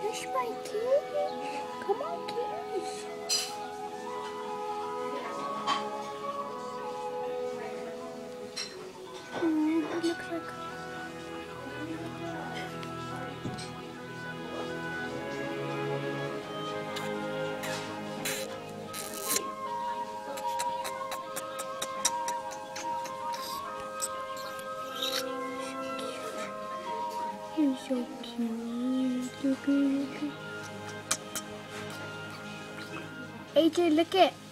Kish, my Kish. Come on, Kish. Mm, looks like. He's so cute. AJ, look at.